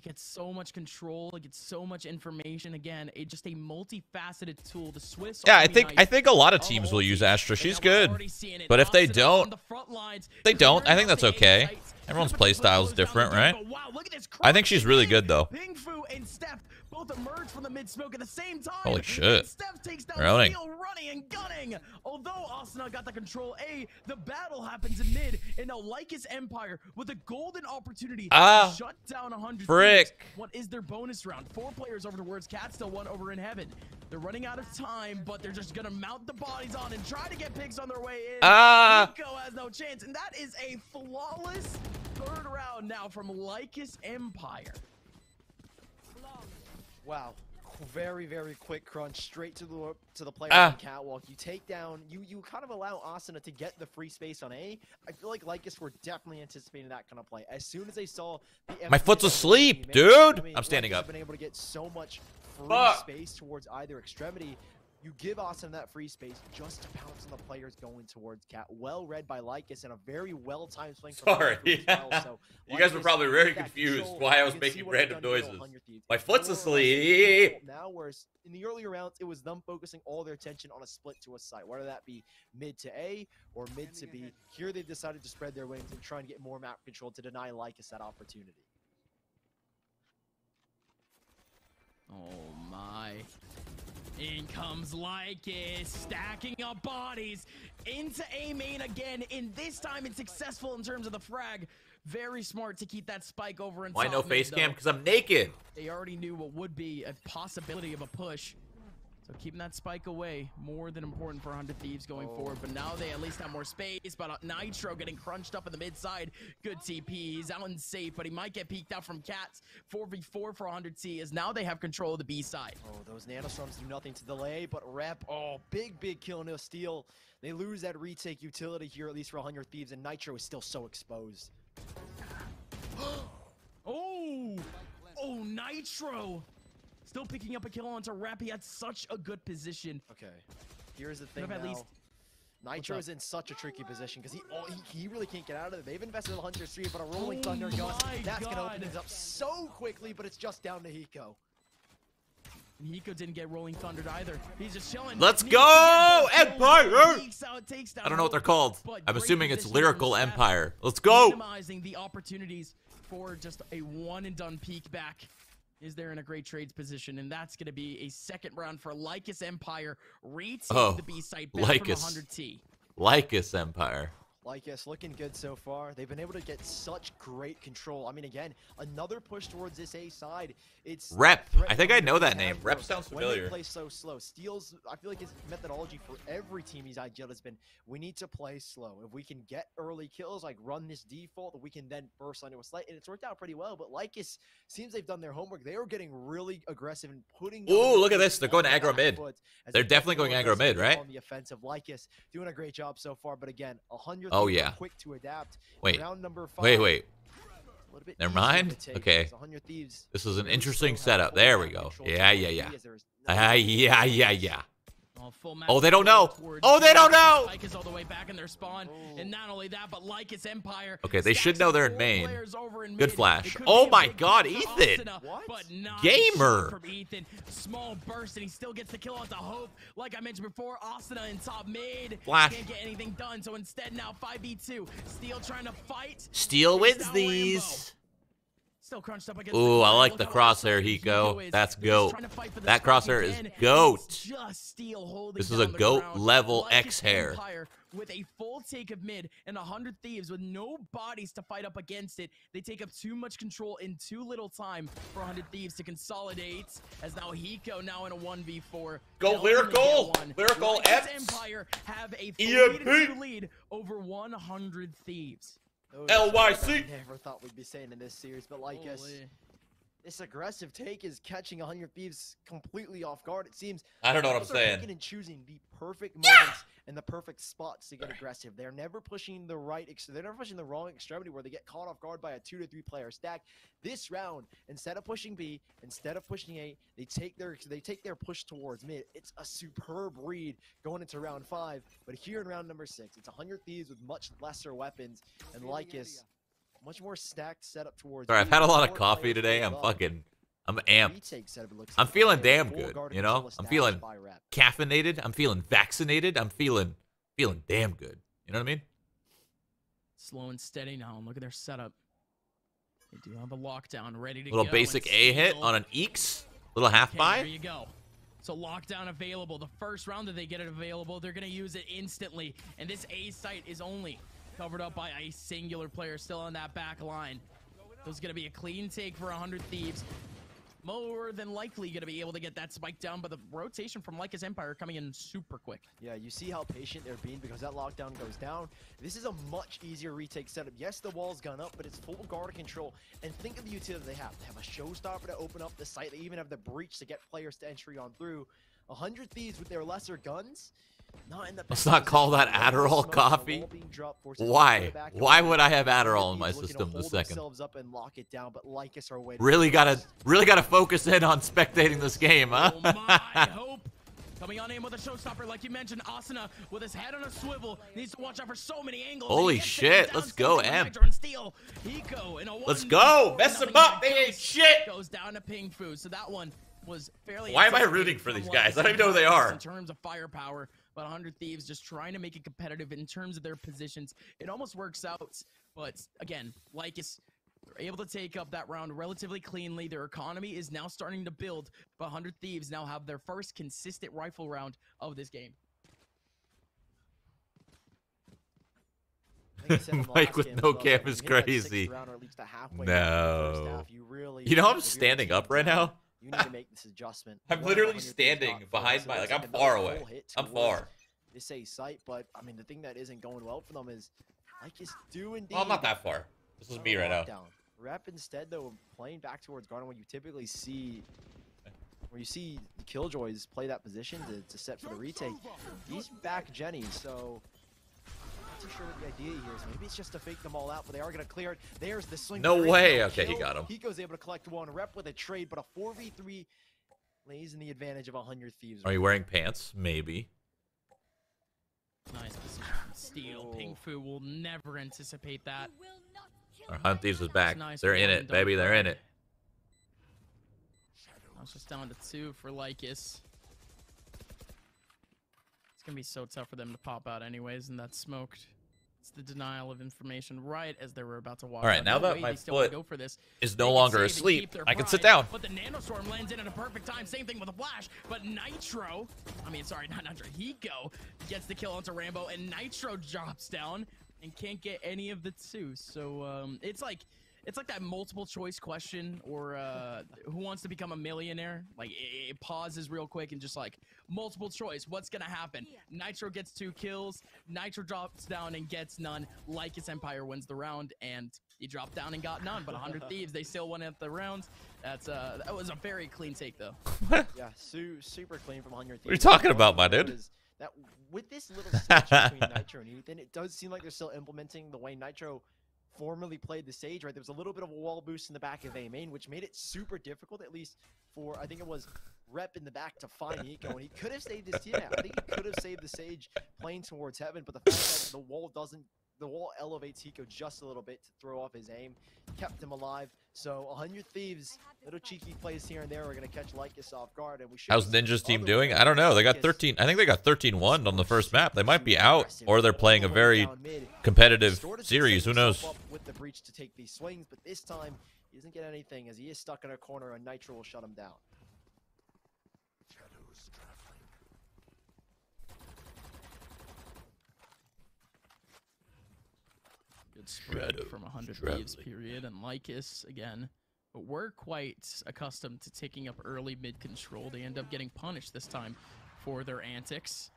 It gets so much control. It gets so much information. Again, it just a multifaceted tool. The Swiss. Yeah, I think I think a lot of teams will use teams. Astra. She's good. already seeing it. But if they don't- on the front lines, they don't, I think that's okay. Everyone's Gonna play put style is different, right? game, but wow, look at this I think she's really good, though. And Steph both emerge from the mid smoke at the same time. Holy shit. Steph takes down Running. Running and gunning. Although Asuna got the control A, the battle happens in mid, and now Lycus Empire with a golden opportunity Ah, to shut down 100 frick. Thieves. What is their bonus round? Four players over towards Cat, still one over in heaven. They're running out of time, but they're just gonna mount the bodies on and try to get pigs on their way in. Ah. Nico has no chance, and that is a flawless third round now from Lycus Empire. Wow. Very, very quick crunch straight to the to the player Ah. on catwalk. You take down, you you kind of allow Asuna to get the free space on A. I feel like Lycus were definitely anticipating that kind of play. As soon as they saw the My foot's asleep, dude. I mean, I'm standing Lycus up. Been able to get so much free Fuck. space towards either extremity. You give Austin that free space just to pounce on the players going towards Cat. Well read by Lycus and a very well timed swing. from Sorry, Lycus as well. yeah. So You guys were probably very confused control, why I was you can see making random noises. My foot's more or less asleep. Now, whereas in the earlier rounds, it was them focusing all their attention on a split to a site, whether that be mid to A or mid to B. Here, they've decided to spread their wings and try and get more map control to deny Lycus that opportunity. Oh my. In comes Lycus, stacking up bodies into A main again. And this time it's successful in terms of the frag. Very smart to keep that spike over in Why no face cam? Because I'm naked. They already knew what would be a possibility of a push. So keeping that spike away, more than important for 100 Thieves going Oh. forward. But now they at least have more space. But uh, Nitro getting crunched up in the mid side. Good TP. He's out and safe, but he might get peeked out from Cats. 4v4 for 100T as now they have control of the B side. Oh, those nanoswarms do nothing to delay, but Rep, oh, big, big kill, no steal. They lose that retake utility here, at least for 100 Thieves, and Nitro is still so exposed. Oh! Oh, Nitro! Still picking up a kill onto Rap. He had such a good position. Okay, here's the thing now. at least- Nitro up? is in such a tricky position because he, oh, he he really can't get out of it. They've invested in Hunter Street, but a rolling Oh thunder gun my that's gonna open God. things up so quickly. But it's just down to Hiko. Nico didn't get rolling thundered either. He's just chilling. Let's Nico go, again, but Empire! peeks out, takes I don't know what they're called. I'm assuming it's Lyrical Empire. Let's go. Minimizing the opportunities for just a one and done peek back. Is there in a great trades position, and that's going to be a second round for Lycus Empire. Retake Oh, the B site back Lycus. from 100T. Lycus Empire. Lycus looking good so far. They've been able to get such great control. I mean, again, another push towards this A side. It's Rep. I think I know that name. Rep sounds familiar. When they play so slow, Steel's, I feel like his methodology for every team he's ideal has been: we need to play slow. If we can get early kills, like run this default, we can then burst onto a slight, and it's worked out pretty well. But Lycus seems they've done their homework. They are getting really aggressive and putting. Ooh, look at this. They're going aggro mid. They're definitely going aggro mid, right? On the offensive, Lycus doing a great job so far. But again, a hundred. Oh, yeah. quick to adapt. Wait. Round number five. Wait, wait. a little bit Never mind. Okay. as 100 Thieves This is an interesting setup. There we go. Yeah, yeah, yeah. Ah, control yeah, yeah, yeah. Oh, full map Oh, they don't know. Oh, they don't know. Spike is all the way back in their spawn, and not only that, but Lycus Empire. Okay, they should know they're in four main. players over in Good flash. Oh my God, Ethan. Uh, what? Gamer. from Ethan. Small burst, and he still gets the kill onto Hope. Like I mentioned before, Asuna in top mid. Flash. Can't get anything done, so instead now 5v2. Steel trying to fight. Steel wins down these. Rambo. Still crunched up against Ooh, the I like the crosshair, Hiko. That's goat. trying to fight for the That crosshair is goat. just Steel This is a goat ground. level Lycus X hair. With a full take of mid and a hundred thieves with no bodies to fight up against it, they take up too much control in too little time for hundred thieves to consolidate. As now Hiko now in a one v four. Go Lyrical! Lyrical Epps! Empire have a 3-2 lead over 100 thieves. Those LYC. I never thought we'd be saying in this series, but like Holy. This aggressive take is catching 100 Thieves completely off guard. It seems I don't know what I'm Thieves are saying. picking and choosing the perfect moments and the perfect spots to get aggressive. They're never pushing the right. Ex- they're never pushing the wrong extremity where they get caught off guard by a two to three player stack. This round, instead of pushing B, instead of pushing A, they take their they take their push towards mid. It's a superb read going into round five. But here in round number six, it's 100 thieves with much lesser weapons, and Lycus much more stacked setup towards. Sorry, I've had a lot of coffee today. I'm up. fucking, I'm amped. Setup, looks I'm like. feeling damn good, you know? I'm feeling- Caffeinated. I'm feeling vaccinated. I'm feeling, feeling damn good. You know what I mean? Slow and steady now. And look at their setup. They do have a lockdown ready to Little go. basic A hit on an Eeks. Little half Okay, buy. There you go. So lockdown available. The first round that they get it available, they're gonna use it instantly. And this A site is only covered up by a singular player still on that back line. So it's gonna be a clean take for 100 Thieves. More than likely gonna be able to get that spike down, but the rotation from Lycus Empire coming in super quick. Yeah, you see how patient they're being because that lockdown goes down. This is a much easier retake setup. Yes, the wall's gone up, but it's full guard control. And think of the utility they have. They have a showstopper to open up the site. They even have the breach to get players to entry on through. 100 Thieves with their lesser guns, Let's not call that Adderall smoke and the coffee. wall being dropped forces them to Why? go back and Why would I have Adderall in my Thieves looking to system the second? themselves up and lock it down, but Lycus are waiting. Really gotta, really gotta focus in on spectating this game, huh? Oh hope. Coming on in with a showstopper, like you mentioned, Asuna with his head on a swivel needs to watch out for so many angles. Holy shit, let's go, M. And Hiko in a Let's go! v Mess four, them up! They ain't shit! Goes down to Ping Fu, so that one was fairly. Why am I rooting for these guys? I I don't even know who they are. In terms of firepower, but 100 Thieves just trying to make it competitive in terms of their positions. It almost works out, but again, Lycus they're able to take up that round relatively cleanly. Their economy is now starting to build, but 100 Thieves now have their first consistent rifle round of this game. I think I said in the Mike with no well, cam when is you hit that sixth crazy. round or at least the halfway mark of the first No. you know I'm if you're a standing up right now? You need to make this adjustment. I'm literally standing behind my- like, I'm far away. I'm far. This A site, but I mean the thing that isn't going well for them is Lycus do indeed. Well, I'm not that far. This is me right now. Rep instead though playing back towards Garden what you typically see where you see the Killjoys play that position to, to set for the retake. He's back Jenny, so not too sure what the idea here is. Maybe it's just to fake them all out, but they are gonna clear it. There's the swing. No way. no Okay, he got him. Hiko's able to collect one rep with a trade, but a 4v3 lays in the advantage of 100 Thieves. Are you wearing pants? Maybe. Nice position from Steel. Oh. Ping Fu will never anticipate that. Our Hunt Thieves is back. nice They're in it, baby. done They're in it. I was just down to two for Lycus. Gonna be so tough for them to pop out anyways, and that's smoked. It's the denial of information right as they were about to walk. All right, now No that way my foot go for this. Is no longer asleep. I can sit down. But the nanoswarm lands in at a perfect time. Same thing with a flash. But Nitro, I mean, sorry, not Nitro. Hiko gets the kill onto Rambo, and Nitro drops down and can't get any of the two. So um, it's like. It's like that multiple choice question, or uh, who wants to become a millionaire? Like it, it pauses real quick and just like multiple choice. What's gonna happen? Nitro gets two kills. Nitro drops down and gets none. Lycus Empire wins the round, and he dropped down and got none. But 100 Thieves, they still won at the round. That's uh, that was a very clean take though. Yeah, su super clean from 100 thieves What are you talking about, my dude? is That with this little switch between Nitro and Ethan, it does seem like they're still implementing the way Nitro formerly played the Sage, right? There was a little bit of a wall boost in the back of A main, which made it super difficult, at least for, I think it was Rep in the back to find Nico, and he could have saved his team. I think he could have saved the Sage playing towards heaven, but the fact that the wall doesn't, the wall elevates Hiko just a little bit to throw off his aim, kept him alive. So 100 Thieves, little cheeky plays here and there are going to catch Lycus off guard, and we should How's see Ninja's team doing? I don't know. They got 13. I think they got 13-1 on the first map. They might be out, or they're playing a very competitive series. Who knows? With the breach to take these swings, but this time he doesn't get anything as he is stuck in a corner and Nitro will shut him down. Good spread Shadows from 100 Thieves, period. And Lycus, again, but we're quite accustomed to taking up early mid control. They end up getting punished this time for their antics.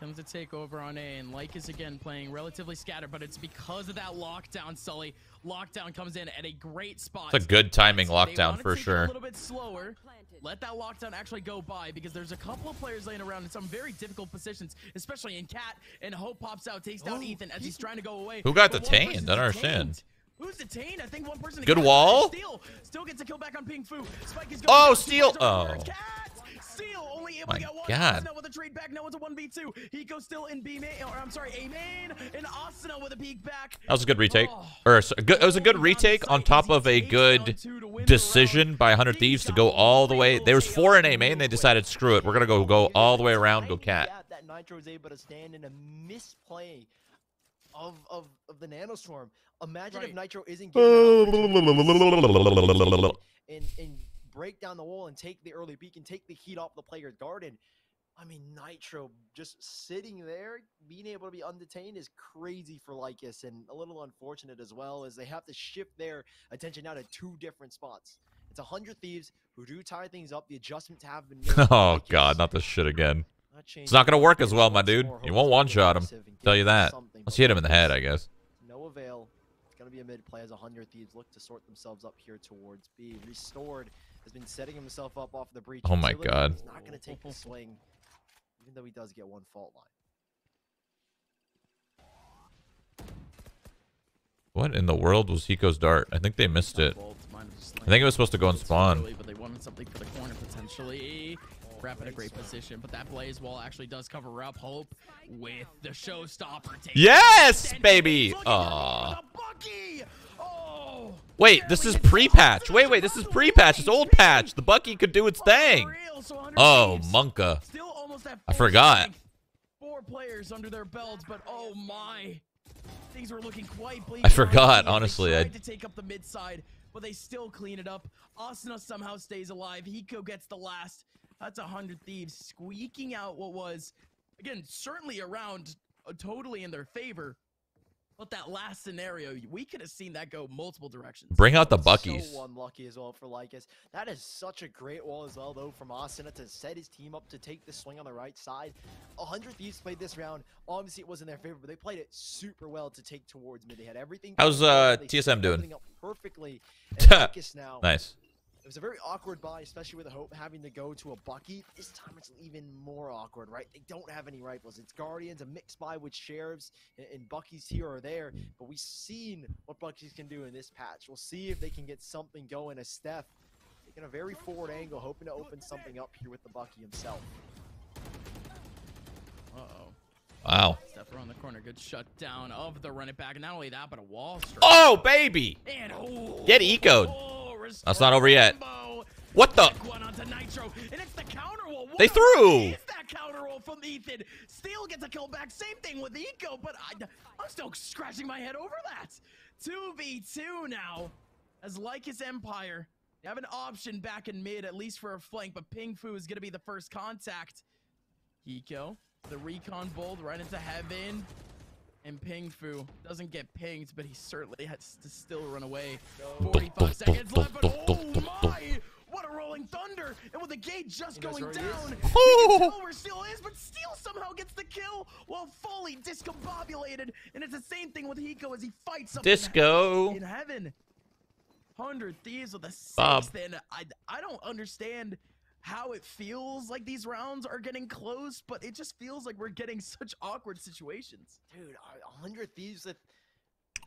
And comes to take over on A, and Lycus again playing relatively scattered, but it's because of that lockdown, Sully. Lockdown comes in at a great spot. It's a good timing They lockdown wanna for take it sure. A little bit slower. Let that lockdown actually go by because there's a couple of players laying around in some very difficult positions, especially in Cat. And Hope pops out, takes down Oh, Ethan as he's trying to go away. Who got but one detained? I don't understand. detained. Who's detained? I think one person. Good wall? Steel still gets a kill back on Ping Fu. Spike is going Oh, down. Steel- Two players over oh. Cat Steel only able My to get one. God. Asuna with a trade back. No, it's a 1v2. Hiko still in B main, or I'm sorry, A main. And Asuna with a peek back. That was a good retake. Oh. Or s- a good- it was a good Holding on to retake on top of a good round two to win the decision by 100 Thieves to go all the way. There was four in A main. They decided, screw it, we're gonna go go all the way around, go cat. gap That Nitro is able to stand in a misplay of of of the nanoswarm. Imagine if Nitro isn't getting and and break down the wall and take the early and take the heat off the player's garden. I mean, Nitro just sitting there, being able to be undetained is crazy for Lycus and a little unfortunate as well, as they have to shift their attention now to two different spots. It's a hundred thieves who do tie things up. The adjustments have been made. Oh god, not this shit again. not It's not gonna work as well, my dude. You won't one-shot him. Tell you that. Let's hit him in the head, I guess. No avail. It's gonna be a mid play as a hundred thieves look to sort themselves up here towards B. Restored has been setting himself up off the breach. Oh my utility. God. He's not gonna take the swing, even though he does get one fault line. What in the world was Hiko's dart? I think they missed it. Bolt, mine was just I think it was supposed to go and spawn. but they wanted something for the corner potentially. Wrap in a great position, but that blaze wall actually does cover up Hope with the showstopper. Yes, baby! range. Wait, this is pre-patch. Wait, wait, this is pre-patch. It's old patch. The Bucky could do its thing. 100 Oh, Monka. I forgot. Four players under their belts, but oh my. Things were looking quite bleak. I forgot, honestly, I- to take up the mid side, but they still clean it up. Asuna somehow stays alive. Hiko gets the last. That's a hundred thieves squeaking out what was, again, certainly around uh, totally in their favor. But that last scenario, we could have seen that go multiple directions. Bring out the Buckies. So unlucky as well for Lycus. That is such a great wall as well, though, from Asuna to set his team up to take the swing on the right side. 100 Thieves played this round. Obviously, it was in their favor, but they played it super well to take towards mid. They had everything. How's, uh, together. They set TSM doing? up perfectly. Now. Nice. It was a very awkward buy, especially with the Hope having to go to a Bucky. This time it's even more awkward, right? They don't have any rifles. It's Guardians, a mixed buy with Sheriffs and, and Bucky's here or there. But we've seen what Bucky's can do in this patch. We'll see if they can get something going as Steph taking a very forward angle, hoping to open something up here with the Bucky himself. Uh-oh. Wow. Step around the corner. Good shutdown of the run it back. And not only that, but a wall oh, strike. Oh, baby. And oh, Get ecoed. oh, That's not over yet. What the? Quick One onto Nitro, and it's the counter roll. What They threw. run Is that counter roll from Ethan? Steel gets a kill back. Same thing with Eco, but I, I'm still scratching my head over that. 2v2 now. As Lycus Empire, they have an option back in mid, at least for a flank, but Ping Fu is going to be the first contact. Hiko, the recon bolt right into heaven. And Ping Fu doesn't get pinged, but he certainly has to still run away. 45 seconds left, but oh my! What a rolling thunder! And with the gate just going where is. down, you can where Steel is, but Steel somehow gets the kill while fully discombobulated. And it's the same thing with Hiko as he fights up Disco. in heaven. Hundred thieves with a sixth, Bob. and I I don't understand how it feels like these rounds are getting close, but it just feels like we're getting such awkward situations. Dude, 100 Thieves with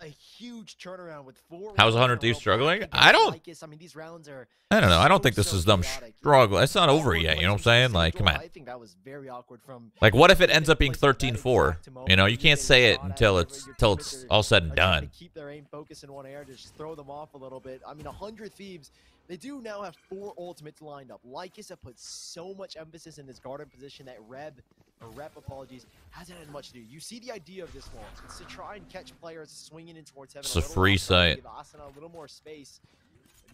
a huge turnaround with four. How's 100 Thieves struggling? I don't- Lycus. I mean, these rounds are I don't know. I don't think this so is them struggling. It's not over yet. You know what I'm saying? Like, come on. I think that was very awkward from. Like, what if it ends up being 13-4? You know, you can't say it until it's your till teammates it's all said and done. Keep their aim focus in one area, to just throw them off a little bit. I mean, 100 Thieves, they do now have four ultimates lined up. Lycus have put so much emphasis in this garden position that Reb, or Rep, apologies, hasn't had much to do. You see the idea of this launch. It's to try and catch players swinging in towards heaven. It's a little free site. Give Asuna a little more space.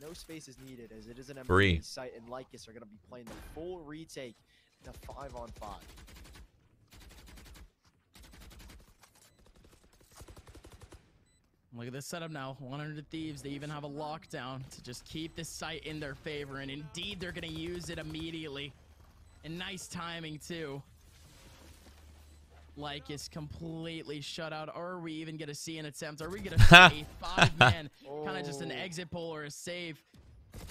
No space is needed as it is an Free. site, and Lycus are going to be playing the full retake a five on five. Look at this setup now. 100 Thieves. They even have a lockdown to just keep this site in their favor. And indeed, they're going to use it immediately. And nice timing, too. Like Lycus completely shut out. Are we even going to see an attempt? Are we going to see a five-man, kind of just an Oh. exit pull or a save?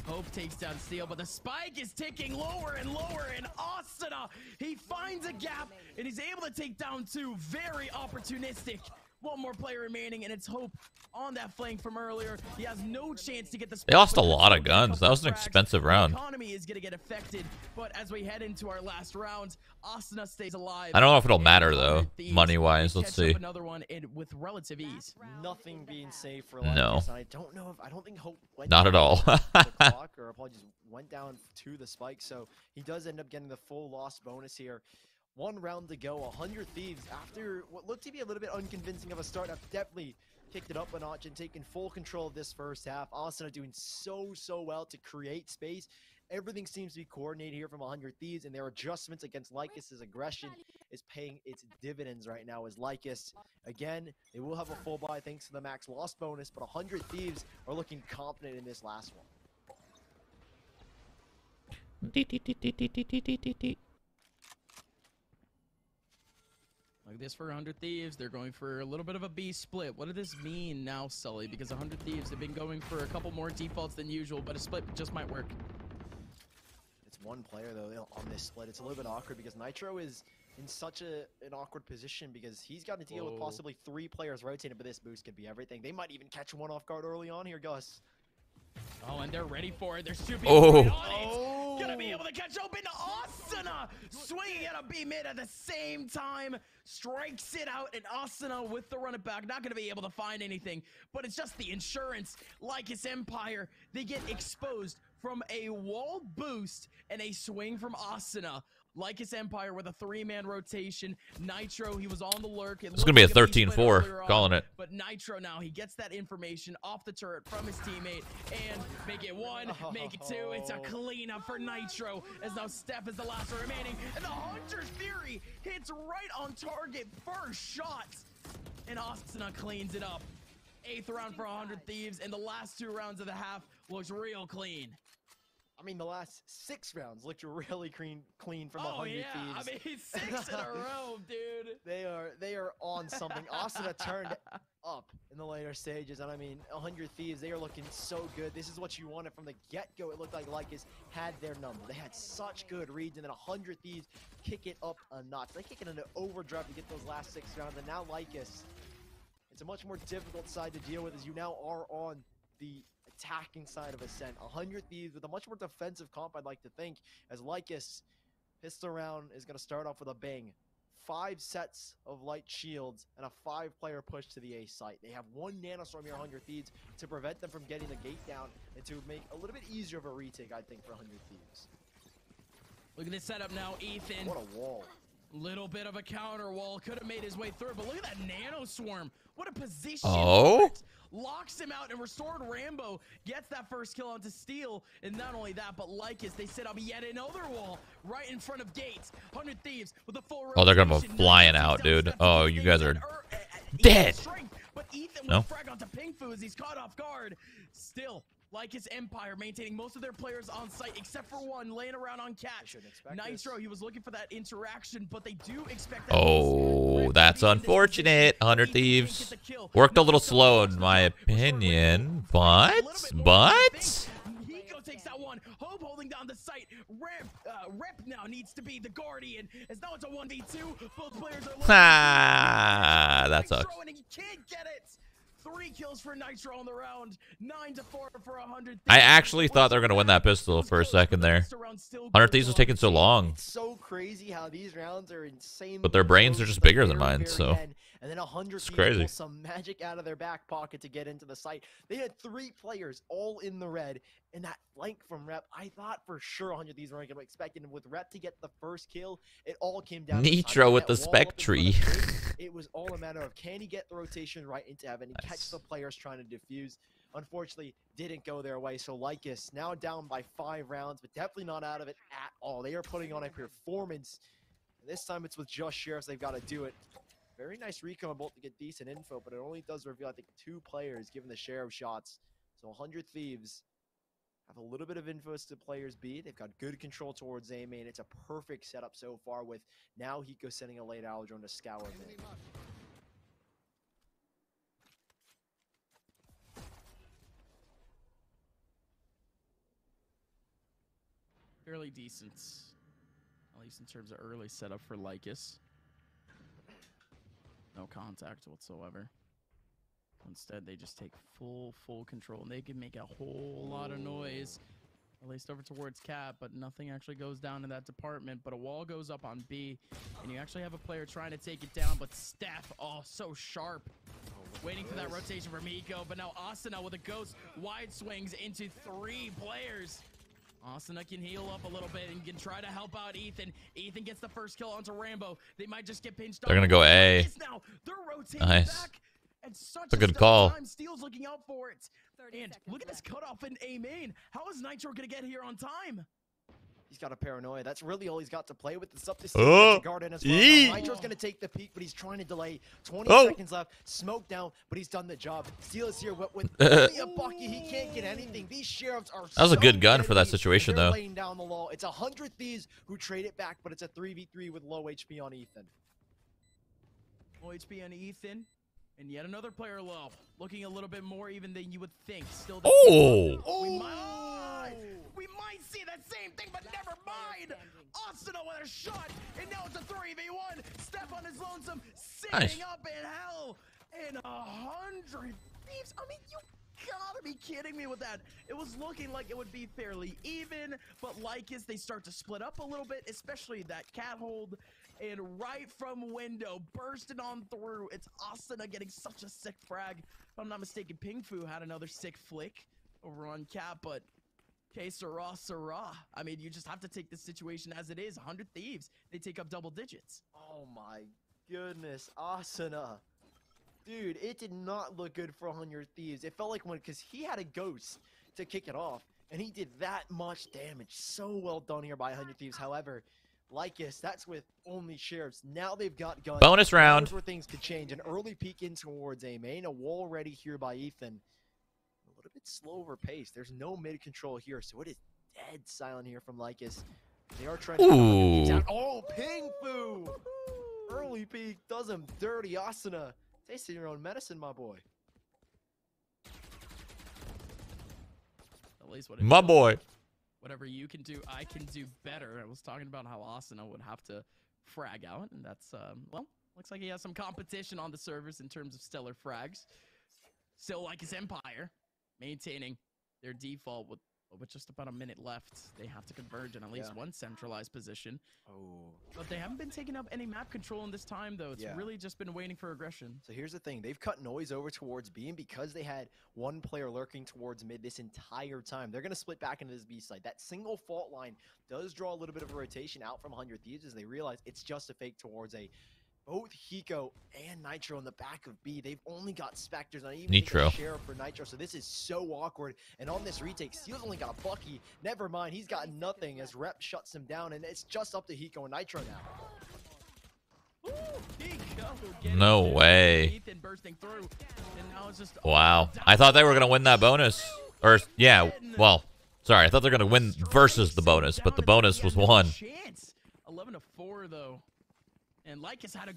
Hope takes down Steel, but the spike is ticking lower and lower. And Asuna, he finds a gap and he's able to take down two. Very opportunistic One more player remaining, and it's Hope on that flank from earlier. He has no chance to get the. They lost a lot of there's still a guns. That was an frags. expensive The round. Economy is gonna get affected, but as we head into our last round, Asuna stays alive. I don't know if it'll matter though, money wise. Let's see. Another one in, with relative ease. Nothing being saved for No. I don't know if I don't think Hope went Not at all. to the clock, or apologies, went down to the spike. So he does end up getting the full loss bonus here. One round to go, 100 Thieves after what looked to be a little bit unconvincing of a start. Have definitely kicked it up a notch and taken full control of this first half. Asuna doing so so well to create space. Everything seems to be coordinated here from 100 Thieves, and their adjustments against Lycus's aggression is paying its dividends right now. As Lycus, again, they will have a full buy thanks to the max loss bonus, but 100 Thieves are looking confident in this last one. Like this for 100 Thieves, they're going for a little bit of a B split. What does this mean now, Sully? Because 100 Thieves have been going for a couple more defaults than usual, but a split just might work. It's one player though on this split. It's a little bit awkward because Nitro is in such a an awkward position because he's got to deal with possibly three players rotating, but this boost could be everything. They might even catch one off guard early on here, Gus. Oh, and they're ready for it. They're shooting Oh. right on it. Oh. Gonna be able to catch open Asuna, swinging at a B mid at the same time, strikes it out, and Asuna with the run it back, not gonna be able to find anything, but it's just the insurance. Lycus Empire, they get exposed from a wall boost and a swing from Asuna. Lycus Empire with a three-man rotation. Nitro, he was on the lurk. It It's gonna be a looked like B 13-4, split on, calling it. But Nitro now, he gets that information off the turret from his teammate and make it one, make it two. It's a Oh. cleanup for Nitro as now Steph is the last remaining. And the Hunter's Fury hits right on target first shot. And Asuna cleans it up. Eighth round for 100 Thieves, and the last two rounds of the half looks real clean. I mean, the last six rounds looked really clean, clean from oh 100 yeah, I mean six in a row, dude. They are they are on something. Asuna turned up in the later stages, and I mean, 100 Thieves, they are looking so good. This is what you wanted from the get-go. It looked like Lycus had their number. They had such good reads, and then 100 Thieves kick it up a notch. They kick it into overdrive to get those last six rounds, and now Lycus, it's a much more difficult side to deal with as you now are on the attacking side of Ascent. 100 Thieves with a much more defensive comp, I'd like to think, as Lycus pistol round is going to start off with a bang. Five sets of light shields and a five-player push to the A site. They have one nanoswarm here, 100 Thieves, to prevent them from getting the gate down and to make a little bit easier of a retake, I think, for 100 Thieves. Look at this setup now, Ethan. What a wall. Little bit of a counter wall. Could have made his way through, but look at that nano swarm. What a position. Oh? Locks him out and restored Rambo. Gets that first kill onto Steel. And not only that, but Lycus, they set up yet another wall right in front of Gates. 100 Thieves with a full Oh, they're gonna be flying out, dude. Oh, you guys are er, uh, uh, dead. strength, But Ethan No? frag onto Ping Fu as he's caught off guard. Still, Lycus Empire maintaining most of their players on site except for one laying around on I catch. Nitro, this. he was looking for that interaction, but they do expect that. Oh, that's Rip being in this unfortunate. position, 100 Thieves get the kill. worked a little slow in my opinion, but A little bit more than you but think. Takes that one. Hope holding down the site. Rip, uh, Rip now needs to be the guardian. As now it's a 1v2. Both players are looking Ah, for that Nitro, sucks. And he can't get it. Three kills for Nitro on the round. Nine to four for 100. I actually thought they were gonna win that pistol for a second there. 100 Thieves was taking so long. It's so crazy how these rounds are insane. But their brains are just bigger than mine, so And then a hundred it's crazy. pull some magic out of their back pocket to get into the site. They had three players all in the red, and that flank from Rep, I thought for sure 100 these weren't going to expect. And with Rep to get the first kill, it all came down. to. Nitro with the spec up in front Spectre. of Drake, It was all a matter of can he get the rotation right into heaven and Nice. catch the players trying to defuse. Unfortunately, didn't go their way. So Lycus now down by five rounds, but definitely not out of it at all. They are putting on a performance. And this time it's with just sheriffs. They've got to do it. Very nice recon bolt to get decent info, but it only does reveal, I think, two players given the share of shots. So 100 Thieves have a little bit of info as to players B. They've got good control towards A main. It's a perfect setup so far with now Hiko sending a late owl drone to scour mid. fairly decent, at least in terms of early setup for Lycus. no contact whatsoever. Instead, they just take full, full control, and they can make a whole lot of noise. At least over towards Cap, but nothing actually goes down in that department. But a wall goes up on B, and you actually have a player trying to take it down, but Steph, oh, so sharp. Waiting for that rotation for Miko, but now Asuna with a ghost wide swings into three players. Asuna can heal up a little bit and can try to help out Ethan. Ethan gets the first kill onto Rambo. They might just get pinched They're gonna go A. Now they're rotating Nice. back. And such a good stellar call. Time. Steel's looking out for it. And look at this cutoff in A main. How is Nitro gonna get here on time? He's got a paranoia. That's really all he's got to play with. It's up to Oh. Steve to guard in as well. Now, Nitro's going to take the peak, but he's trying to delay. 20 Oh. seconds left. Smoke down, but he's done the job. Steel is here with, with only a bucky, He can't get anything. These sheriffs are That was a good gun for that deadly. situation, They're though. laying down the law. It's a 100 Thieves who trade it back, but it's a 3v3 with low HP on Ethan. Low HP on Ethan. And yet another player low. Looking a little bit more even than you would think. Still the Oh! We might, oh! we might see that same thing, but never mind. Asuna with a shot, and now it's a 3v1. Steph on his lonesome, sitting Nice. up in hell. And a hundred thieves. I mean, you gotta be kidding me with that. It was looking like it would be fairly even, but like as they start to split up a little bit, especially that cat hold. And right from window, bursting on through, it's Asuna getting such a sick frag. If I'm not mistaken, Ping Fu had another sick flick over on cat, but Okay, Sarah, Sarah. I mean, you just have to take the situation as it is. 100 Thieves, they take up double digits. Oh my goodness, Asuna. Dude, it did not look good for 100 Thieves. It felt like when, because he had a ghost to kick it off, and he did that much damage. So well done here by 100 Thieves. However, Lycus, that's with only sheriffs. Now they've got guns. Bonus round. Here's where things could change. An early peek in towards A main, a wall ready here by Ethan. A little bit slower pace. There's no mid control here, so it is dead silent here from Lycus. They are trying to. Ooh. Down. Oh, Ping Fu! Early peek does him dirty, Asuna. Tasting your own medicine, my boy. At least what My feels boy. Whatever you can do, I can do better. I was talking about how Asuna would have to frag out, and that's, um, well, looks like he has some competition on the servers in terms of stellar frags. Still Lycus Empire, maintaining their default with, with just about a minute left. They have to converge in at least Yeah. one centralized position. Oh. But they haven't been taking up any map control in this time, though. It's Yeah. really just been waiting for aggression. So here's the thing. They've cut noise over towards B, and because they had one player lurking towards mid this entire time, they're going to split back into this B side. That single fault line does draw a little bit of a rotation out from 100 Thieves as they realize it's just a fake towards A. Both Hiko and Nitro in the back of B. They've only got Spectres, not even Nitro. a sheriff for Nitro. So this is so awkward. And on this retake, Steel's only got a Bucky. Never mind, he's got nothing as Rep shuts him down, and it's just up to Hiko and Nitro now. Ooh, Hiko No way. Through. And now it's just Wow. I thought they were gonna win that bonus. Or yeah, well, sorry, I thought they were gonna win versus the bonus, but the bonus was won. Chance. 11 to 4 though. And Lycus had a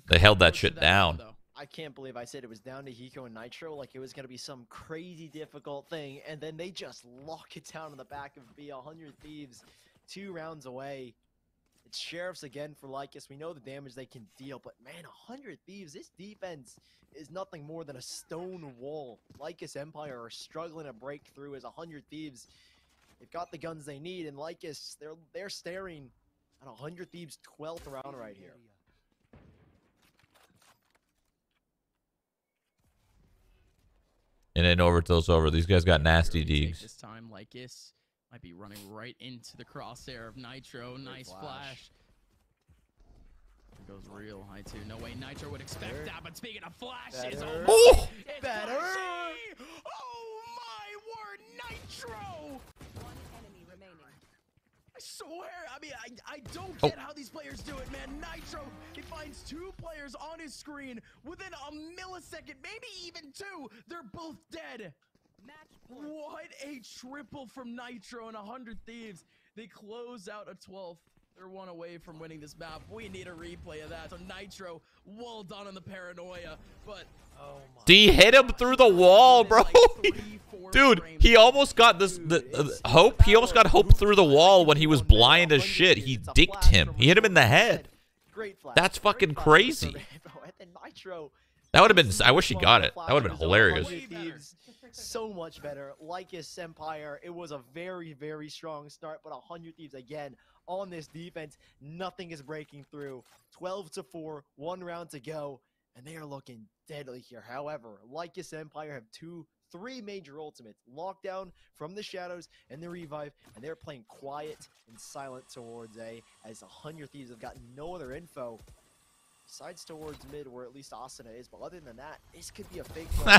They held that shit to down. though. I can't believe I said it was down to Hiko and Nitro, like it was gonna be some crazy difficult thing, and then they just lock it down in the back of B. 100 Thieves, two rounds away. It's Sheriffs again for Lycus. We know the damage they can deal, but man, 100 Thieves, this defense is nothing more than a stone wall. Lycus Empire are struggling to break through as 100 Thieves. They've got the guns they need, and Lycus, they're they're staring at 100 Thieves' 12th round right here. And then Overtill's over. These guys got nasty Retake digs. This time Lycus might be running right into the crosshair of Nitro. Nice flash. flash. There goes real high too. No way Nitro would expect Better. that, but speaking of flashes, Better. oh, Oh! it's Better. flashy! Oh my word, Nitro! One enemy remaining. I swear, I mean, I, I don't Oh. get how these players do it, man. Nitro, he finds two players on his screen within a millisecond, maybe even two. They're both dead. Match point. What a triple from Nitro and 100 Thieves. They close out a 12th. They're one away from winning this map. We need a replay of that. So Nitro, well done on the paranoia. But my D hit him through the wall, bro. like three, four Dude, he almost got this the uh, hope. He almost got hope through the wall when he was blind as shit. He dicked him. He hit him in the head. That's fucking crazy. from Rambo. And then Nitro That would have been. I wish he got it. That would have been hilarious. So much better. Lycus Empire, it was a very, very strong start, but 100 Thieves again on this defense. Nothing is breaking through. 12 to 4, one round to go, and they are looking deadly here. However, Lycus Empire have two, three major ultimates lockdown from the shadows and the revive, and they're playing quiet and silent towards A as 100 Thieves have got no other info. Besides towards mid, where at least Asuna is, but other than that, this could be a fake. play.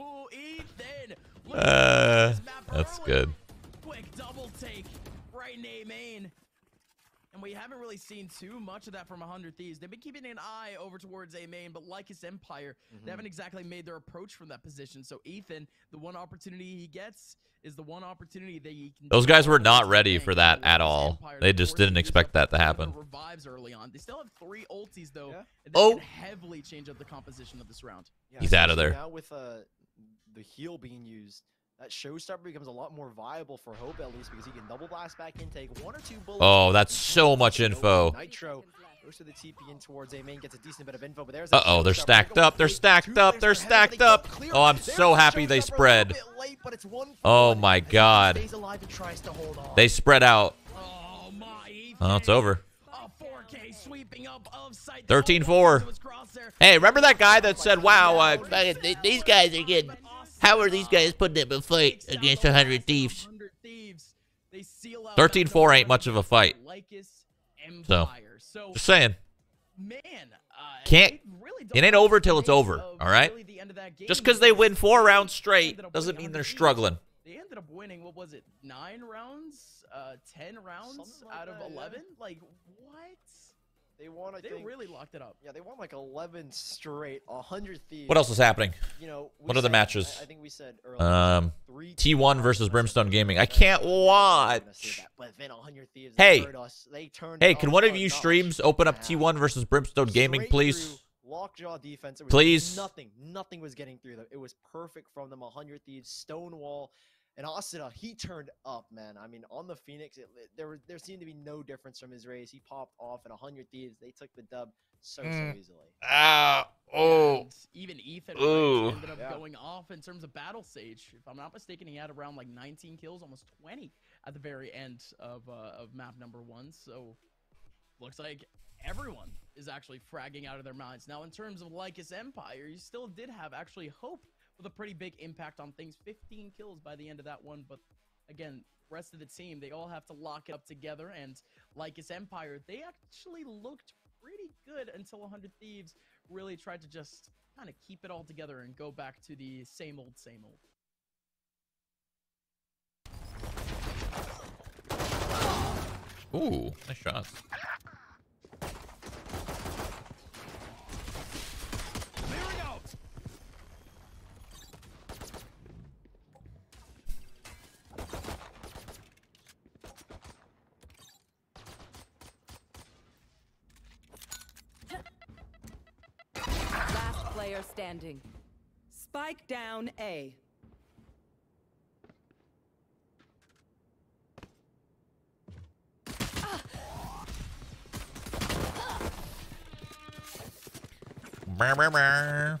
Ooh, Ethan. Look at Uh, that's early. good. Quick double take right in A main. And we haven't really seen too much of that from 100 Thieves. They've been keeping an eye over towards A main, but Lycus Empire, they haven't exactly made their approach from that position. So Ethan, the one opportunity he gets is the one opportunity that he can. Those guys were not ready for that at all. They just didn't expect that to happen. Revives early on. They still have three ultis though. Yeah. and that Oh. heavily change up the composition of this round. Yeah, He's out of there. Now with uh, the heal being used, that showstopper becomes a lot more viable for Hope at least because he can double blast back in, take one or two bullets. Oh, that's so much info. Nitro goes to the TP in towards A main, gets a decent bit of info, but there's. Uh-oh, they're stacked up, they're stacked up, they're per head, but stacked up. Oh. I'm so happy they showstopper a little spread. bit late, but it's one for Oh one my God. stays alive and tries to hold on. They spread out. Oh my Ethan. Oh, it's over. A 4K sweeping up of sight. 13-4. Hey, remember that guy that said, "Wow, uh, these guys are getting. How are these guys putting up a fight against a hundred thieves?" 100 thieves. They seal out 13-4 ain't much of a fight. So, Just saying. man, uh, Can't- really it ain't over have till it's over, all right? really the end of that game Just because they win four rounds straight doesn't mean they're struggling. They ended up winning. What was it? Nine rounds? Uh, ten rounds like out of that, yeah. eleven? Like what? They won, I They think. really locked it up. Yeah, they won like 11 straight, 100 thieves. What else is happening? You know, What are the matches? I, I think we said earlier. Um, T1 versus Brimstone Gaming. I can't I was gonna say watch. that, But then 100 thieves. Hey. They heard us. They turned. Hey, can one of you streams open up and a T1 versus Brimstone Gaming, please? Lockjaw defense. Please? Nothing. Nothing was getting through them. It was perfect from them. 100 thieves, Stonewall, and Asuna. He turned up, man. I mean, on the Phoenix, it, it- there was there seemed to be no difference from his race. He popped off, and 100 thieves. They took the dub so Mm. so easily. Ah, oh. And even Ethan ended up Yeah. going off in terms of battle sage. If I'm not mistaken, he had around like 19 kills, almost 20 at the very end of uh, of map number one. So looks like everyone is actually fragging out of their minds. Now, in terms of Lycus Empire, you still did have actually hope with a pretty big impact on things. 15 kills by the end of that one, but again. Rest of the team, they all have to lock it up together. And Lycus Empire, they actually looked pretty good until 100 Thieves really tried to just kind of keep it all together and go back to the same old, same old. Ooh, nice shots. Standing. Spike down A. Brr, brr.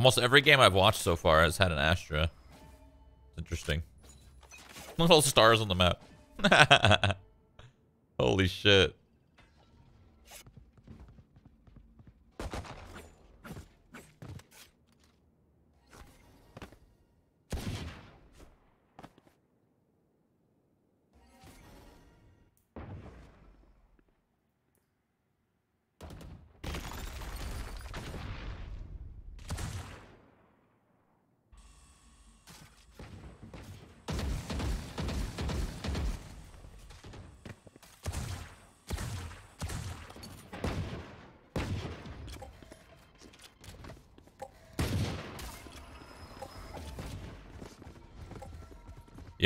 Almost every game I've watched so far has had an Astra. Interesting. Little stars on the map. Holy shit.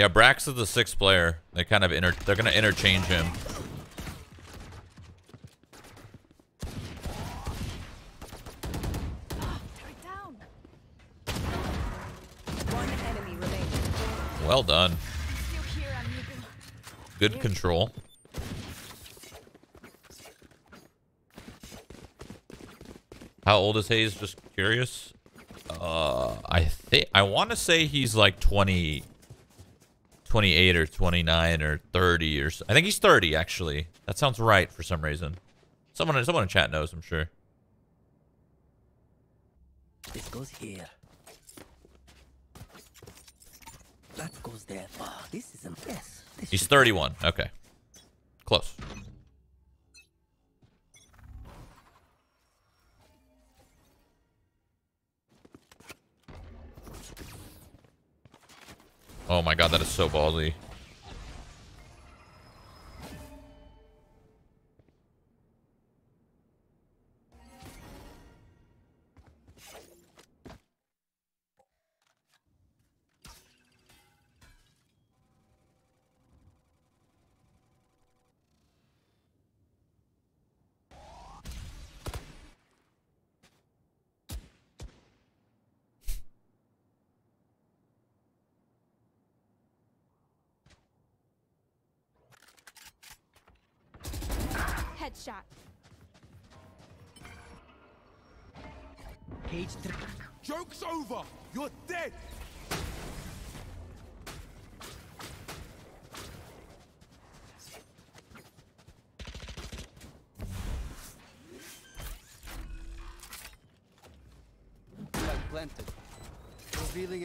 Yeah, Brax is the sixth player. They kind of inter they're gonna interchange him. Well done. Good control. How old is Hayes? Just curious. Uh, I think I want to say he's like 20, 28 or 29 or 30 or so. I think he's 30 actually. That sounds right for some reason. Someone, someone in chat knows, I'm sure. This goes here. That goes there. Oh, this is a yes. This He's 31. Okay, close. Oh my god, that is so ballsy.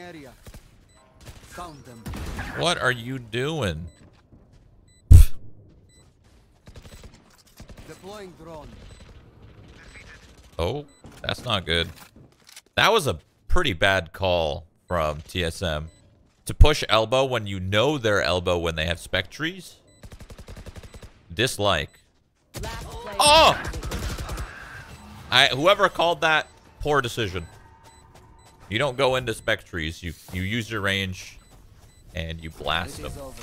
Area. Found them. What are you doing? Deploying drone. Oh, that's not good. That was a pretty bad call from TSM. To push elbow when you know their elbow when they have Spectres. Dislike. Oh! I whoever called that, poor decision. You don't go into Spectres. You you use your range and you blast them. over.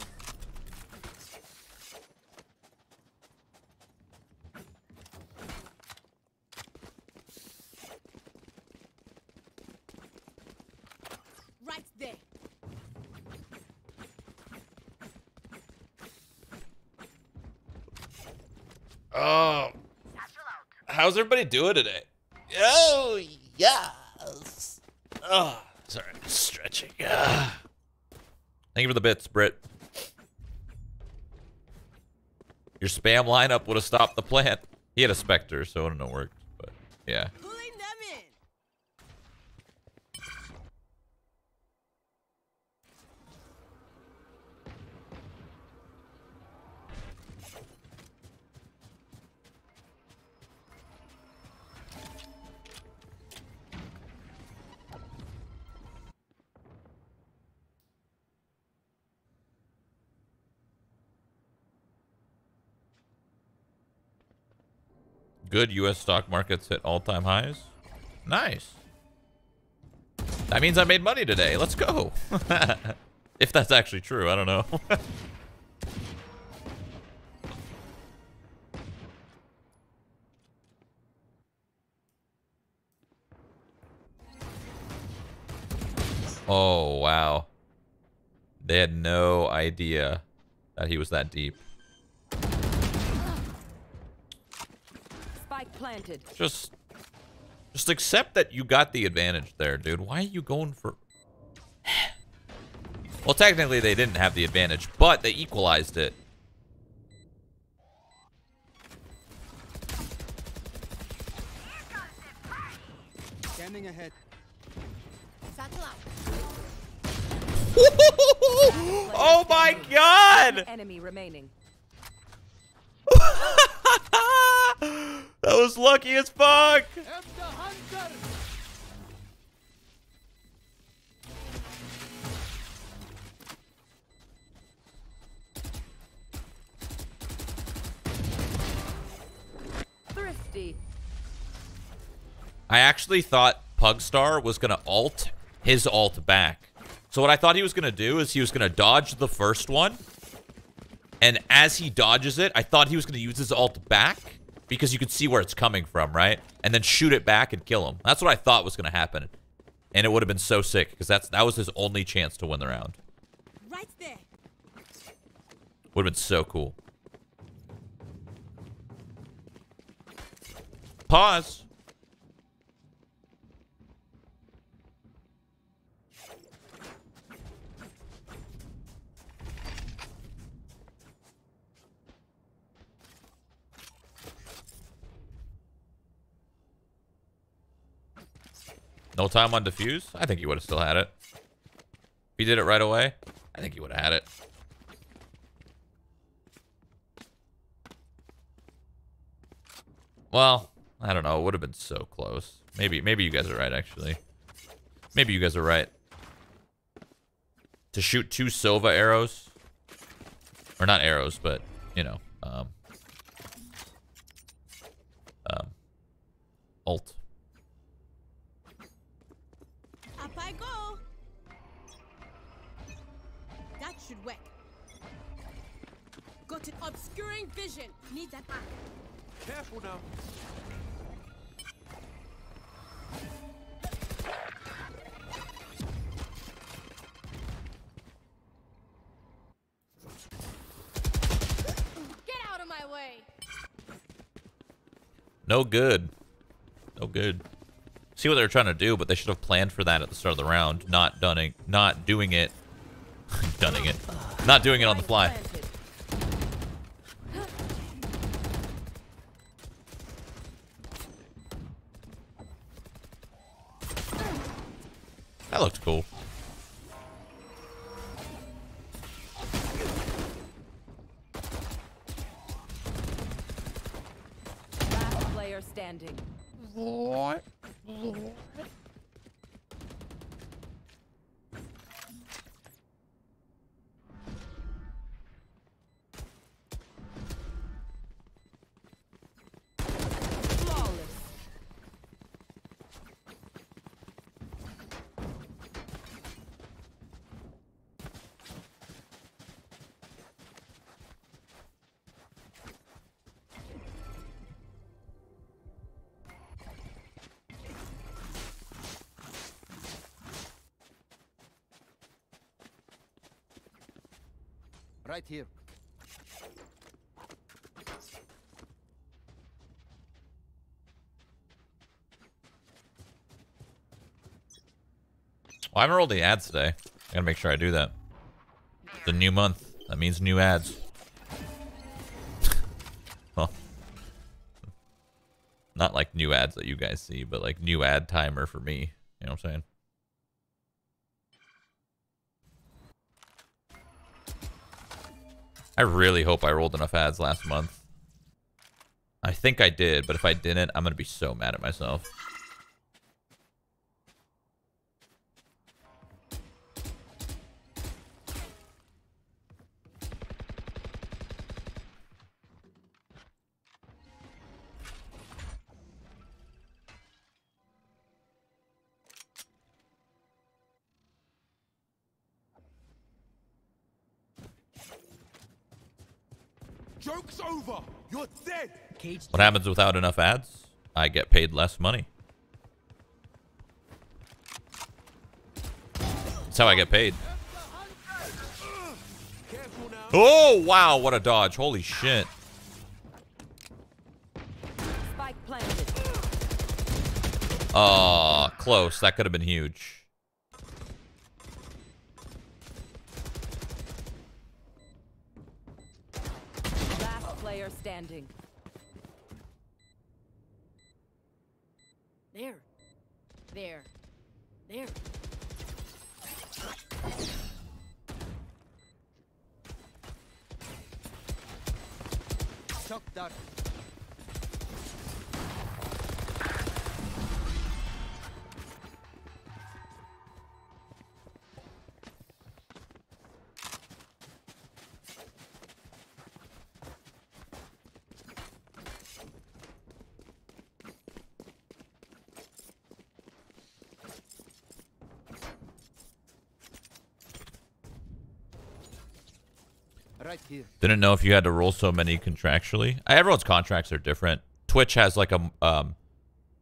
Right there. Oh. How's everybody doing today? Oh, yes. Oh, sorry. Stretching. Ah. Thank you for the bits, Britt. Your spam lineup would have stopped the plant. He had a Spectre, so it wouldn't have worked. But, yeah. Good U.S. stock markets hit all-time highs. Nice. That means I made money today. Let's go. if that's actually true, I don't know. oh, wow. They had no idea that he was that deep. Spike planted. Just just accept that you got the advantage there, dude. Why are you going for Well, technically they didn't have the advantage, but they equalized it. Scanning ahead. Oh my god! Enemy remaining. that was lucky as fuck. Thrifty. I actually thought Pugstar was gonna alt his alt back. So what I thought he was going to do is he was going to dodge the first one. And as he dodges it, I thought he was going to use his alt back because you could see where it's coming from, right? And then shoot it back and kill him. That's what I thought was going to happen. And it would have been so sick because that's that was his only chance to win the round. Right there. Would have been so cool. Pause. No time on defuse? I think he would have still had it. If he did it right away, I think he would have had it. Well, I don't know. It would have been so close. Maybe, maybe you guys are right, actually. Maybe you guys are right. To shoot two Sova arrows. Or not arrows, but, you know, um... Um... Ult. Got an obscuring vision. Need that back. Careful now. Get out of my way. No good. No good. See what they were trying to do, but they should have planned for that at the start of the round, not dunning, not doing it, dunning it, not doing it on the fly. Planted. That looked cool. I haven't rolled the ads today. I gotta make sure I do that. A new month. That means new ads. well, not like new ads that you guys see, but like new ad timer for me. You know what I'm saying? I really hope I rolled enough ads last month. I think I did, but if I didn't, I'm gonna be so mad at myself. Joke's over. You're dead. Cage What happens without enough ads? I get paid less money. That's how I get paid. Oh, wow. What a dodge. Holy shit. Spike. Oh, close. That could have been huge. Last player standing. Didn't know if you had to roll so many contractually. Uh, Everyone's contracts are different. Twitch has like a um,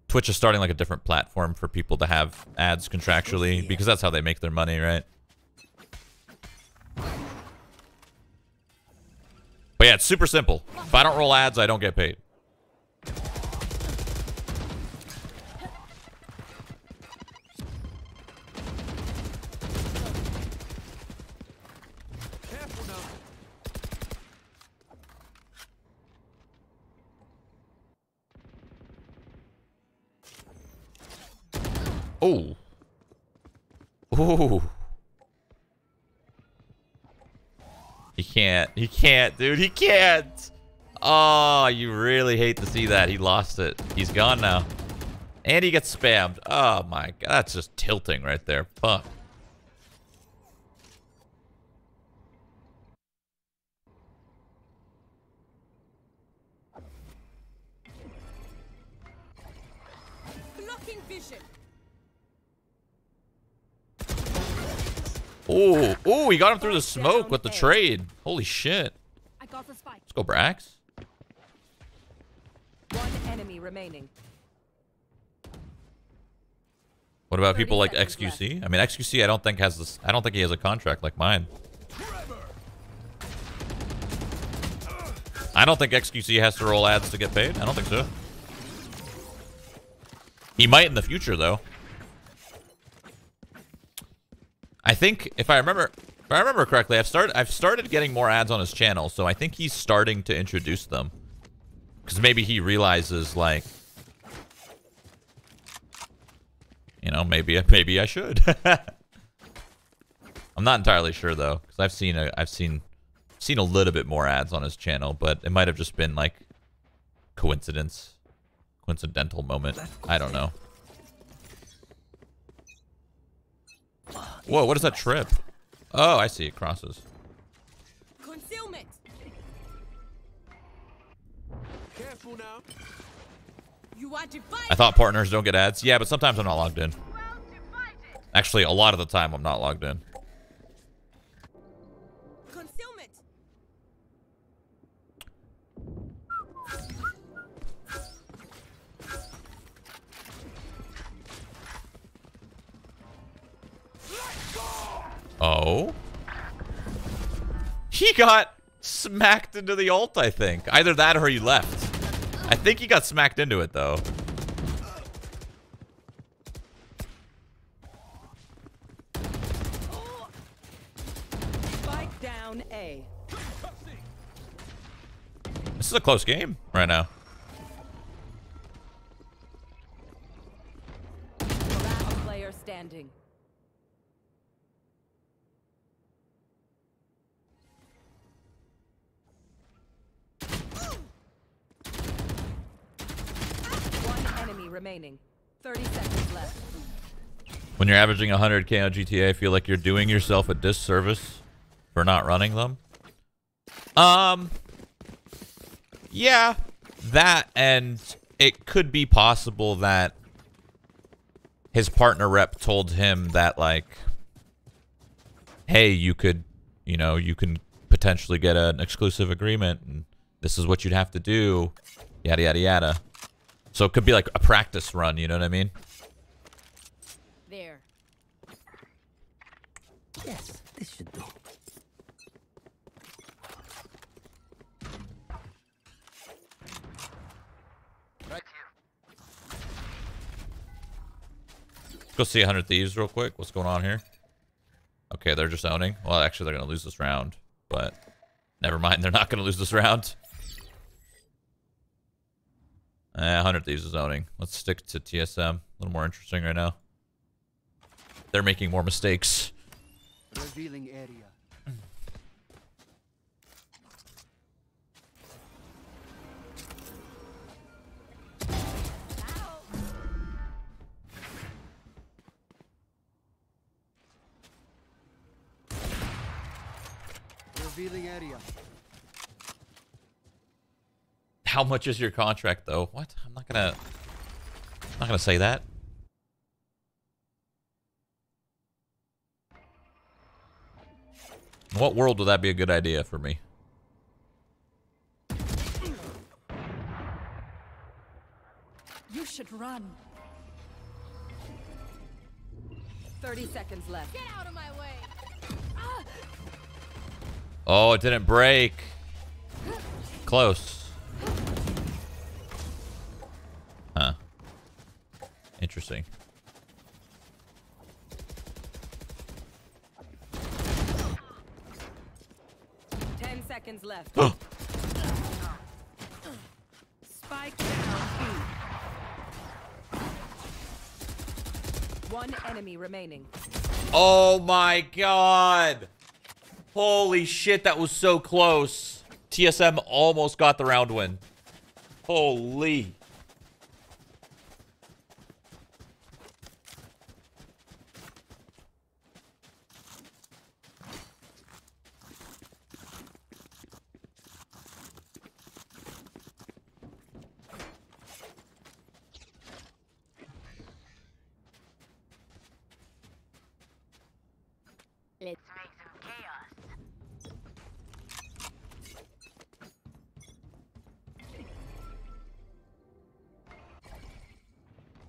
Twitch is starting like a different platform for people to have ads contractually because that's how they make their money, right? But yeah, it's super simple. If I don't roll ads, I don't get paid. Careful now. Oh. Ooh. He can't. He can't, dude. He can't. Oh, you really hate to see that. He lost it. He's gone now. And he gets spammed. Oh my god. That's just tilting right there. Fuck. Ooh. Ooh, he got him through the smoke with the trade. Holy shit. I got the spike. Let's go, Brax. One enemy remaining. What about people like XQC? I mean, XQC, I don't think has this. I don't think he has a contract like mine. I don't think XQC has to roll ads to get paid. I don't think so. He might in the future, though. I think if I remember, if I remember correctly, I've started. I've started getting more ads on his channel, so I think he's starting to introduce them. Because maybe he realizes like you know, maybe maybe I should. I'm not entirely sure though, because I've seen a I've seen seen a little bit more ads on his channel, but it might have just been like coincidence, coincidental moment. I don't know. Whoa, what is that trip? Oh, I see. It crosses. Concealment. Careful now. You are divided. I thought partners don't get ads. Yeah, but sometimes I'm not logged in. Actually, a lot of the time I'm not logged in. Oh. He got smacked into the ult, I think. Either that or he left. I think he got smacked into it, though. Spike down A. This is a close game right now. Last player standing. One enemy remaining. 30 seconds left. When you're averaging 100k on GTA, I feel like you're doing yourself a disservice for not running them. Um, yeah, that and it could be possible that his partner rep told him that like, hey, you could, you know, you can potentially get an exclusive agreement, and this is what you'd have to do, yada yada yada. So it could be like a practice run. You know what I mean? There. Yes, this should do. Let's go see 100 Thieves real quick. What's going on here? Okay, they're just owning. Well, actually, they're going to lose this round. But never mind. They're not going to lose this round. Eh, 100 Thieves is owning. Let's stick to TSM. A little more interesting right now. They're making more mistakes. Revealing area. Revealing area. How much is your contract, though? What? I'm not to... I'm not to say that. In what world would that be a good idea for me? You should run. 30 seconds left. Get out of my way. Ah! Oh, it didn't break. Close. Huh. Interesting. Seconds left. Spike down B. One enemy remaining. Oh my god. Holy shit, that was so close. TSM almost got the round win. Holy.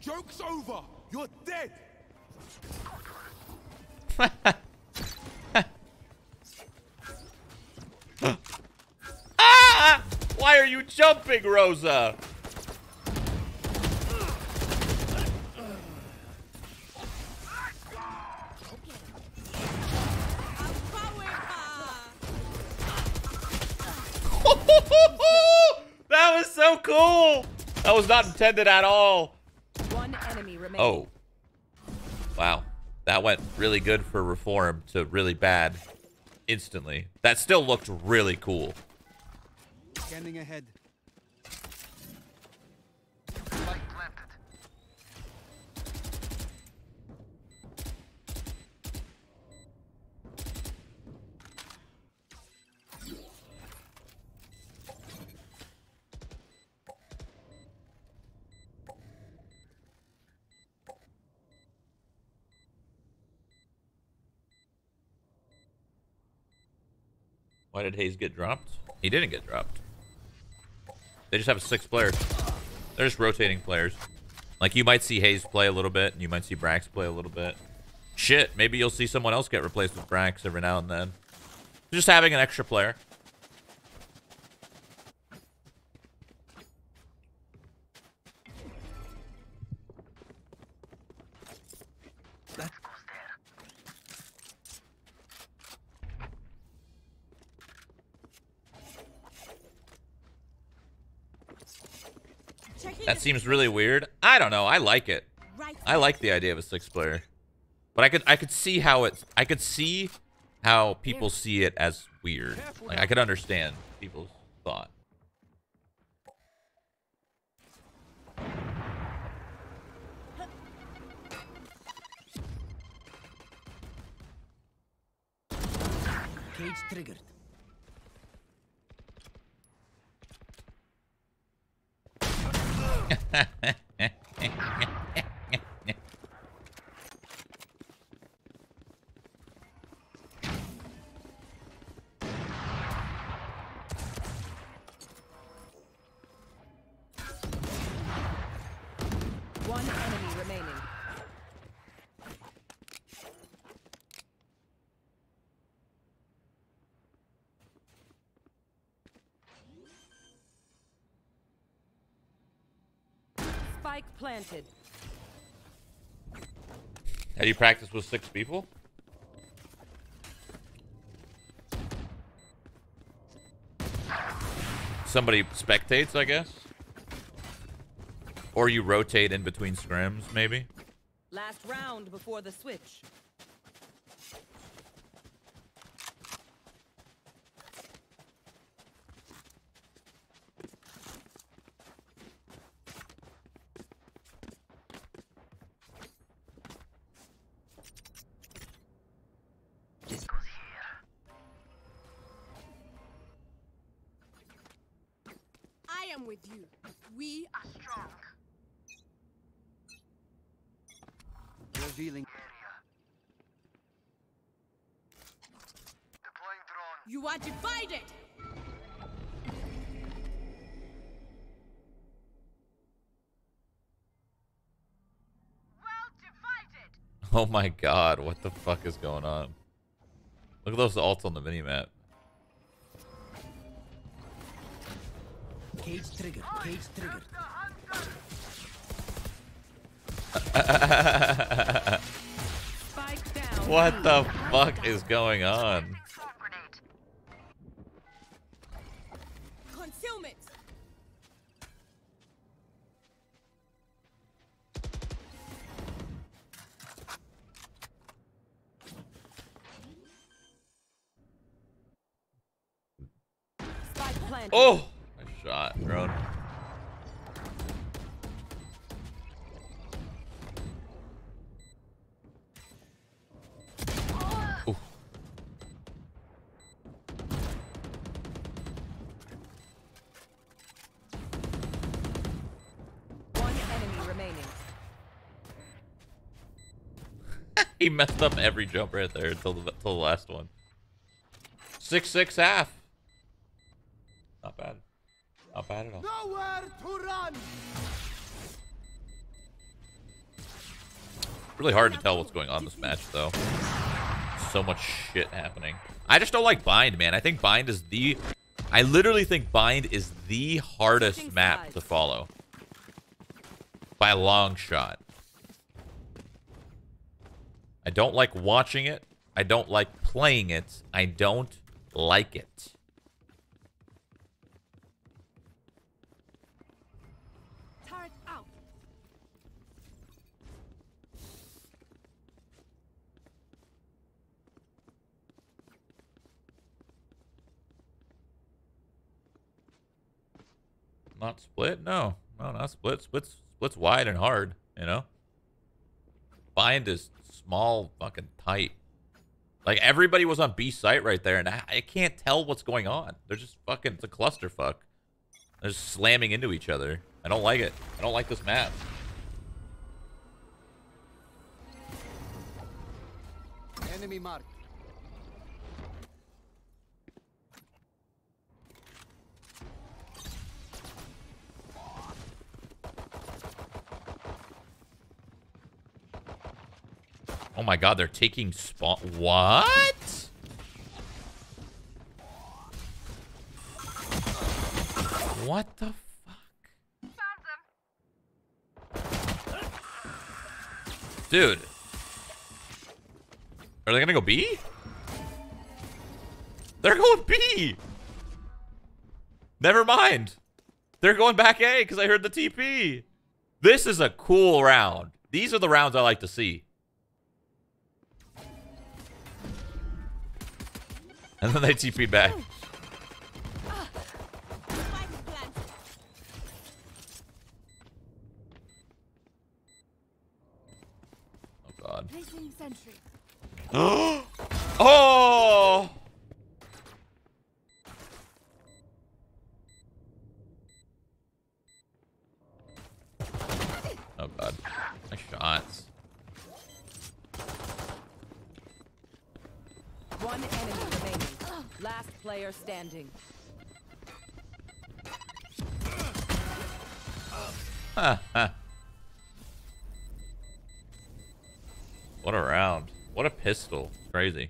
Joke's over. You're dead. Ah! Why are you jumping, Roza? that was so cool. That was not intended at all. One. Oh. Wow. That went really good for reform to really bad instantly. That still looked really cool. Scanning ahead. Why did Hazed get dropped? He didn't get dropped. They just have six players. They're just rotating players. Like, you might see Hazed play a little bit, and you might see Brax play a little bit. Shit, maybe you'll see someone else get replaced with Brax every now and then. Just having an extra player. Seems really weird. I don't know. I like it. I like the idea of a six player. But I could I could see how it's I could see how people see it as weird. Like I could understand people's thought. Cage triggered. One enemy remaining. Spike planted. How do you practice with six people? Somebody spectates, I guess. Or you rotate in between scrims, maybe. Last round before the switch. Oh my god, what the fuck is going on? Look at those ults on the minimap. Cage trigger. Cage trigger. What the fuck is going on? Planted. Oh! Nice shot, drone. Ooh. One enemy remaining. he messed up every jump right there until the, until the last one. Six six half. Not bad. Not bad at all. Nowhere to run. Really hard to tell what's going on this match, though. So much shit happening. I just don't like Bind, man. I think Bind is the... I literally think Bind is the hardest map to follow. By a long shot. I don't like watching it. I don't like playing it. I don't like it. Not split? No. No, not split. Split's, split's wide and hard, you know? Bind is small, fucking tight. Like, everybody was on B site right there, and I, I can't tell what's going on. They're just fucking, it's a clusterfuck. They're just slamming into each other. I don't like it. I don't like this map. Enemy mark. Oh my god, they're taking spawn. What? What the fuck? Dude. Are they gonna go B? They're going B! Never mind. They're going back A because I heard the TP. This is a cool round. These are the rounds I like to see. And then they TP back. Spike planted. Oh god. Oh! Oh god. My shots. One enemy remaining. Last player standing. Ha, ha. what a round. What a pistol. Crazy.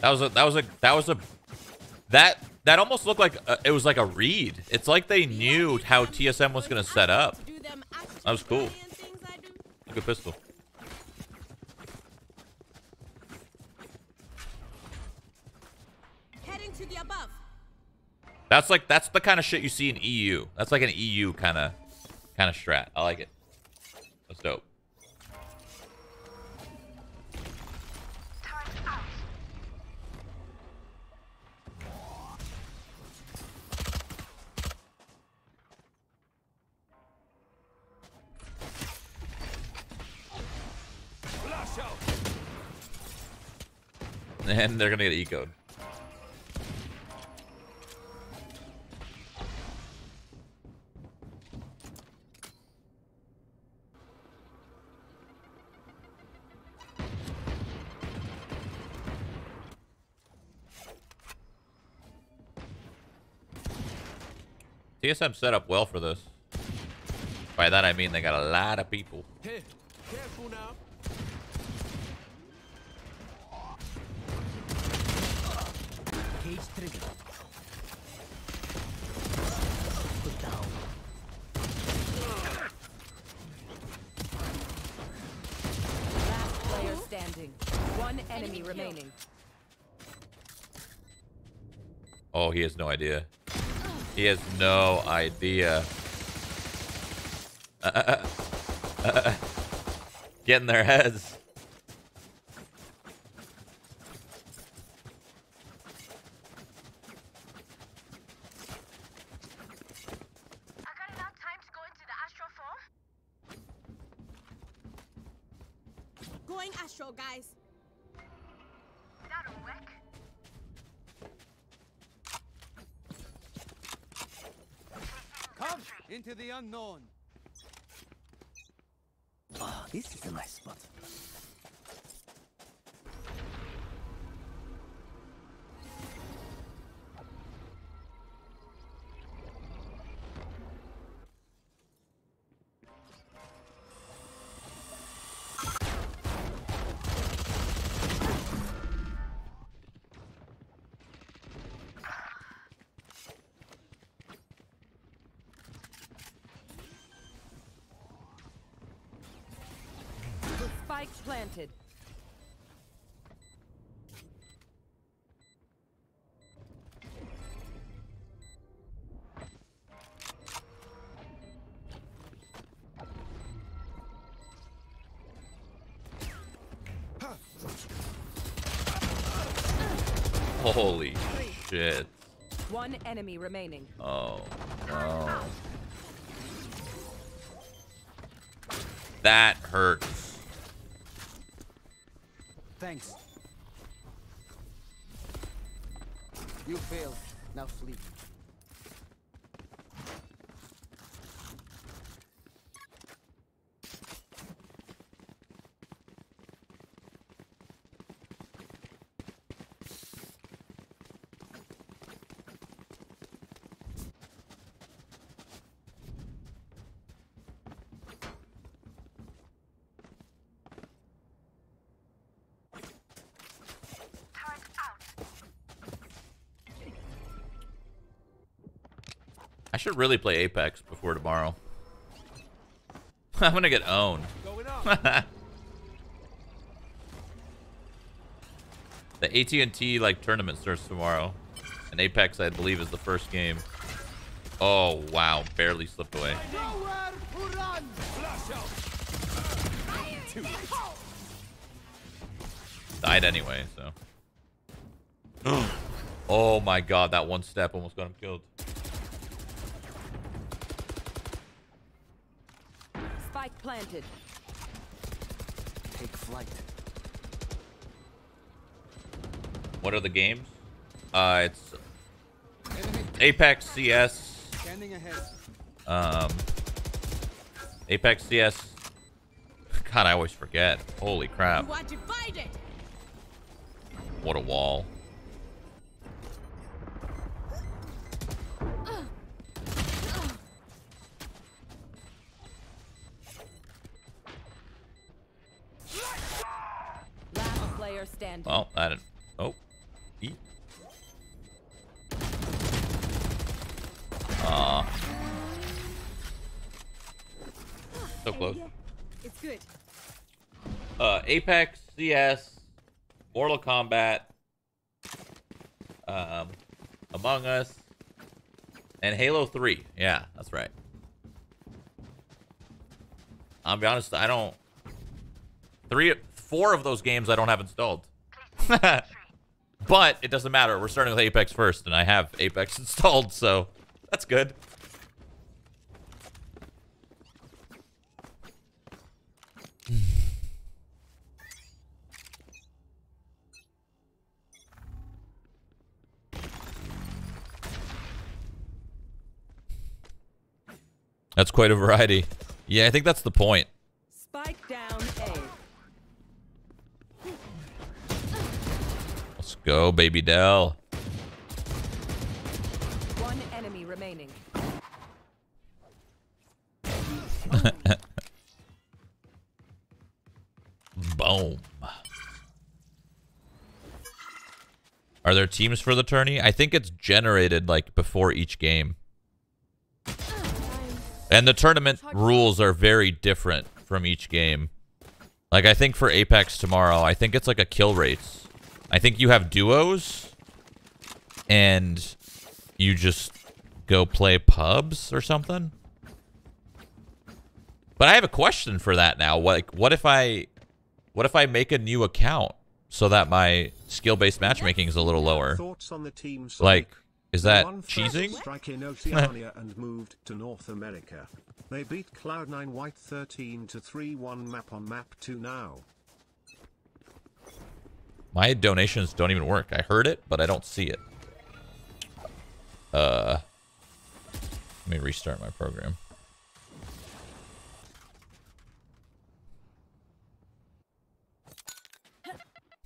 That was a that was a that was a that that almost looked like a, it was like a read. It's like they knew how TSM was going to set up. That was cool. Good pistol. Heading to the above. That's like that's the kind of shit you see in EU. That's like an EU kind of kind of strat. I like it. That's dope. And they're gonna get ecoed. TSM set up well for this. By that I mean they got a lot of people. Hey, careful now. Cage trigger. Put down. Last player standing. One enemy remaining. Oh, he has no idea. He has no idea. Uh, uh, uh, uh, uh. Get in their heads. I got enough time to go into the astral form? Going astral, guys. The unknown. Ah, this is a nice spot. Planted. Holy shit. One enemy remaining. Oh, no. That hurts. Thanks. You failed. Now flee. I should really play Apex before tomorrow. I'm gonna get owned. The AT&T like tournament starts tomorrow, and Apex I believe is the first game. Oh wow, barely slipped away. Died anyway, so. oh my god, that one step almost got him killed. Planted. Take flight. What are the games? Uh, it's Apex CS, standing ahead. um, Apex CS. God, I always forget. Holy crap! You are divided. What a wall. Apex, CS, Mortal Kombat, um, Among Us, and Halo 3. Yeah, that's right. I'll be honest, I don't. Three, four of those games I don't have installed. but it doesn't matter. We're starting with Apex first, and I have Apex installed, so that's good. That's quite a variety. Yeah, I think that's the point. Spike down A. Let's go, baby Dell. One enemy remaining. Boom. Are there teams for the tourney? I think it's generated like before each game. And the tournament rules are very different from each game. Like I think for Apex tomorrow, I think it's like a kill rates. I think you have duos and you just go play pubs or something. But I have a question for that now. Like what if I what if I make a new account so that my skill-based matchmaking is a little lower? Thoughts on the team Like is that cheesing? Oceania and moved to North America. They beat Cloud9 White 13 to 3-1 map on map 2 now. My donations don't even work. I heard it, but I don't see it. Uh, let me restart my program.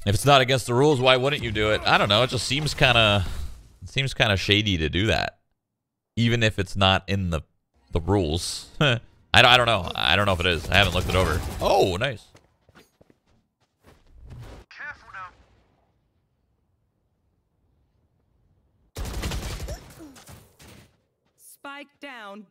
If it's not against the rules, why wouldn't you do it? I don't know. It just seems kind of seems kind of shady to do that, even if it's not in the the rules. I don't, I don't know. I don't know if it is. I haven't looked it over. Oh, nice. Careful now. Spike down.